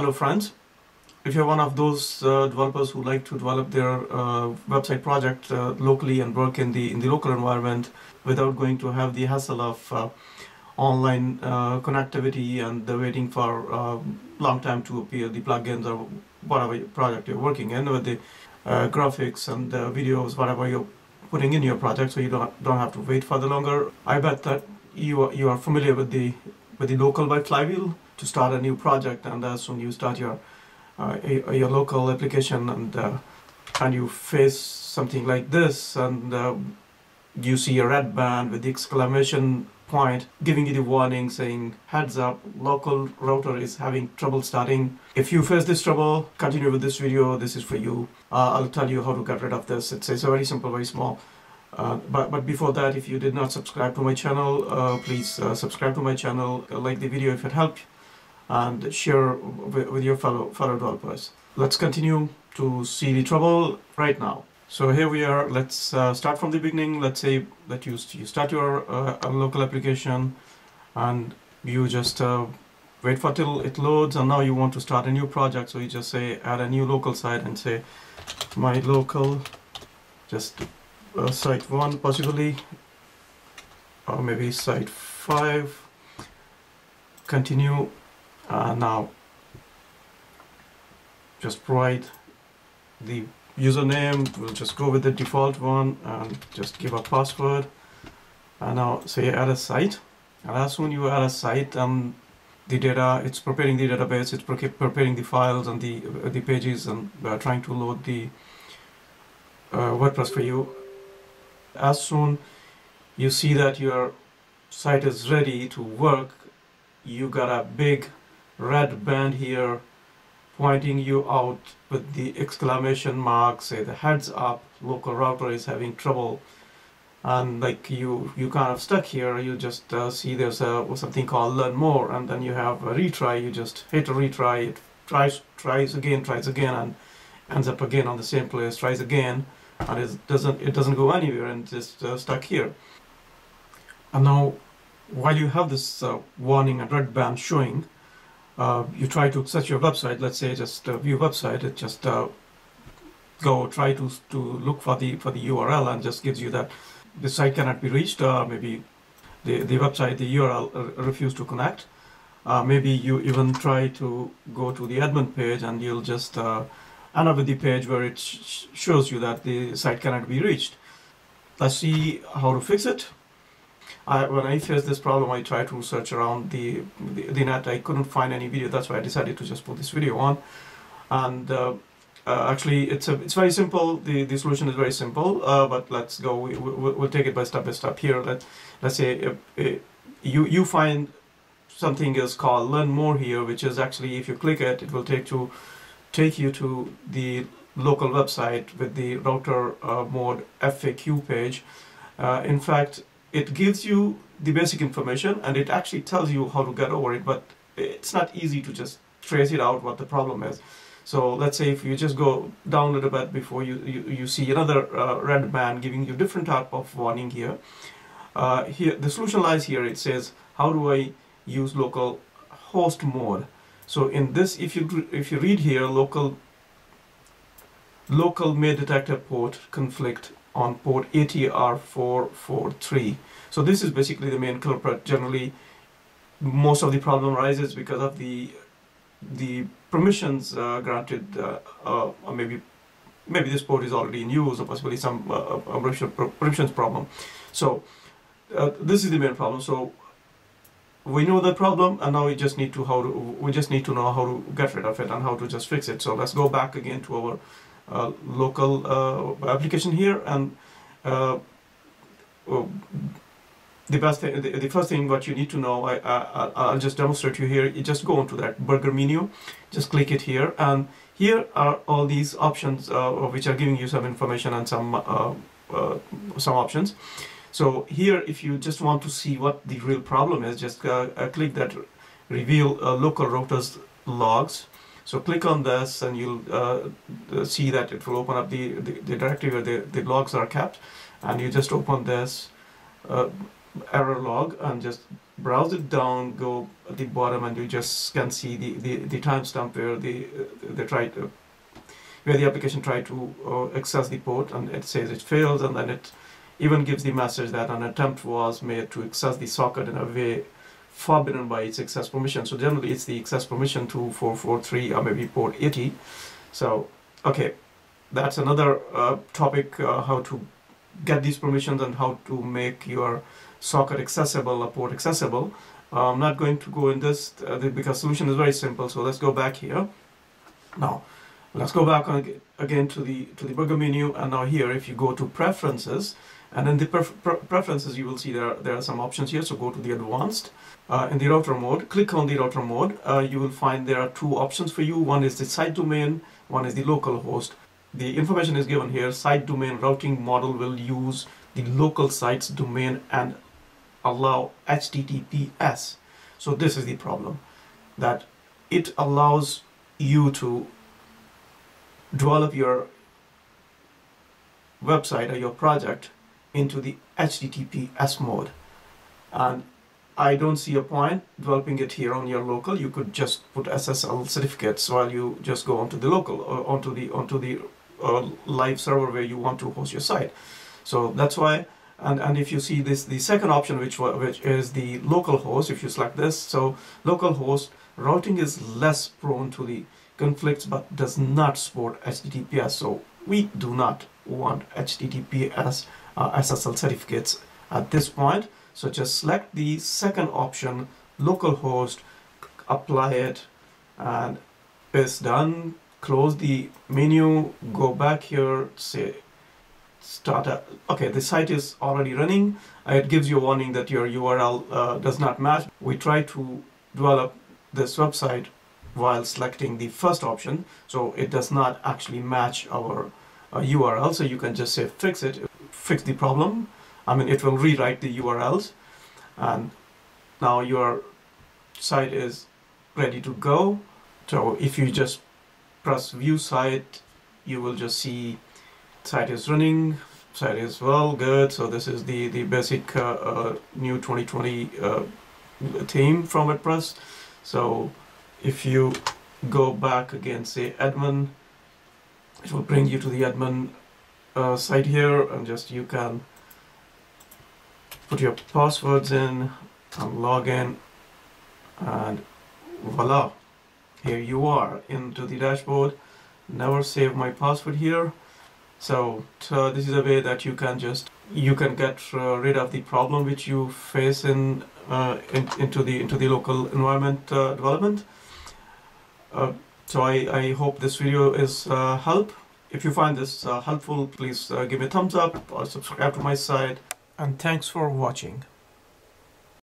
Hello friends. If you're one of those uh, developers who like to develop their uh, website project uh, locally and work in the in the local environment without going to have the hassle of uh, online uh, connectivity and the waiting for a long time to appear the plugins or whatever project you're working in with the uh, graphics and the videos, whatever you're putting in your project, so you don't don't have to wait for the longer. I bet that you are, you are familiar with the with the local by Flywheel to start a new project, and as soon you start your uh, a, your local application and uh, and you face something like this, and uh, you see a red band with the exclamation point giving you the warning saying heads up local router is having trouble starting. If you face this trouble continue with this video. This is for you. Uh, i'll tell you how to get rid of this. It's, it's a very simple very small uh, but, but before that if you did not subscribe to my channel uh, please uh, subscribe to my channel like the video if it helped and share with, your fellow fellow developers let's continue to see the trouble right now so here we are. Let's uh, start from the beginning. Let's say that you, you start your uh, local application and you just uh, wait for till it loads and now you want to start a new project. So you just say add a new local site and say my local just uh, site 1 possibly or maybe site 5 continue uh, now just provide the username we'll just go with the default one and just give a password. And now say add a site. And as soon you add a site and the data it's preparing the database it's preparing the files and the uh, the pages and uh, trying to load the uh, WordPress for you. As soon you see that your site is ready to work you got a big red band here pointing you out with the exclamation mark, say the heads up, local router is having trouble. And like you, you kind of stuck here, you just uh, see there's a, something called learn more, and then you have a retry, you just hit a retry, it tries, tries again, tries again, and ends up again on the same place, tries again, and it doesn't, it doesn't go anywhere and just uh, stuck here. And now, while you have this uh, warning and red band showing, uh, you try to search your website, let's say just uh, view website, it just uh, go try to to look for the for the URL and just gives you that the site cannot be reached, or maybe the the website the URL uh, refuse to connect. Uh, maybe you even try to go to the admin page and you'll just uh, end up with the page where it sh shows you that the site cannot be reached. Let's see how to fix it. I, when I faced this problem, I tried to search around the, the, the net. I couldn't find any video. That's why I decided to just put this video on. And uh, uh, actually, it's a, it's very simple. The, the solution is very simple. Uh, but let's go. We, we, will take it by step by step here. Let let's say you you find something is called learn more here, which is actually if you click it, it will take to take you to the local website with the router uh, mode FAQ page. Uh, in fact, it gives you the basic information and it actually tells you how to get over it but it's not easy to just trace it out what the problem is. So let's say if you just go down a little bit before you you, you see another uh, red band giving you different type of warning here. Uh, here the solution lies here. It says how do I use local host mode? So in this if you if you read here local local may detect a port conflict on port ATR443. So this is basically the main culprit. Generally, most of the problem arises because of the the permissions uh, granted, uh, uh, maybe maybe this port is already in use, or possibly some uh, permissions problem. So uh, this is the main problem. So we know the problem, and now we just need to how to we just need to know how to get rid of it and how to just fix it. So let's go back again to our uh, local uh, application here and uh, the best thing, the, the, first thing what you need to know I, I, will just demonstrate you here. You just go into that burger menu just click it here and here are all these options uh, which are giving you some information and some uh, uh, some options. So here if you just want to see what the real problem is just click that reveal local routers logs so click on this and you'll uh, see that it will open up the, the, the, directory where the, the logs are kept. And you just open this uh, error log and just browse it down, go at the bottom, and you just can see the, the, the timestamp where the they try to where the application tried to uh, access the port, and it says it fails, and then it even gives the message that an attempt was made to access the socket in a way forbidden by its access permission. So generally, it's the access permission to 443 or maybe port 80. So okay, that's another uh, topic: uh, how to get these permissions and how to make your socket accessible, a port accessible. Uh, I'm not going to go in this uh, because solution is very simple. So let's go back here. Now, let's go back again to the to the burger menu. And now here, if you go to preferences, and in the pref preferences, you will see there there are some options here. So go to the advanced. Uh, in the router mode, click on the router mode. Uh, you will find there are two options for you. One is the site domain. One is the local host. The information is given here. Site domain routing model will use the local site's domain and allow HTTPS. So this is the problem that it allows you to develop your website or your project into the HTTPS mode. And I don't see a point developing it here on your local. You could just put SSL certificates while you just go onto the local or uh, onto the onto the uh, live server where you want to host your site. So that's why and, and if you see this the second option which which is the local host if you select this so local host routing is less prone to the conflicts but does not support HTTPS so. We do not want HTTPS uh, SSL certificates at this point. So just select the second option local host apply it and it's done. Close the menu go back here say start a, okay the site is already running. Uh, it gives you a warning that your url uh, does not match. We try to develop this website while selecting the first option. So it does not actually match our uh, url so you can just say fix it fix the problem. I mean it will rewrite the urls and now your site is ready to go. So if you just press view site you will just see site is running site is well good. So this is the the basic uh, uh, new 2020 uh, theme from WordPress. So if you go back again say admin it will bring you to the admin uh, site here and just you can put your passwords in and log in and voila here you are into the dashboard never save my password here so, so this is a way that you can just you can get uh, rid of the problem which you face in, uh, in into the into the local environment uh, development. Uh, so I, I hope this video is uh, help. If you find this uh, helpful, please give me a thumbs up or subscribe to my site. And thanks for watching.